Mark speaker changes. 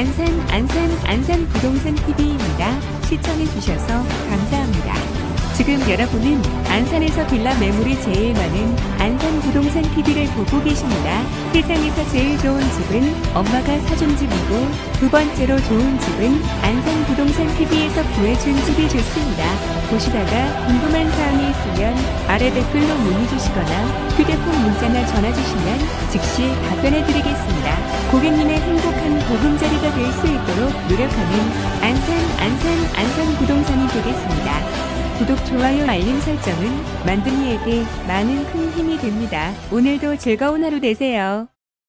Speaker 1: 안산 안산 안산 부동산 TV입니다. 시청해 주셔서 감사합니다. 지금 여러분은 안산에서 빌라 매물이 제일 많은 안산 부동산 TV를 보고 계십니다. 세상에서 제일 좋은 집은 엄마가 사준 집이고 두 번째로 좋은 집은 안산 부동산 TV에서 구해준 집이 좋습니다. 보시다가 궁금한 사항이 있으면 아래 댓글로 문의 주시거나 휴대폰 문자나 전화 주시면 즉시 답변해 드리겠습니다. 고객님의 행복한 보금자리가 될 수 있도록 노력하는 안산 안산 안산 부동산이 되겠습니다. 구독, 좋아요, 알림 설정은 만둥이에게 많은 큰 힘이 됩니다. 오늘도 즐거운 하루 되세요.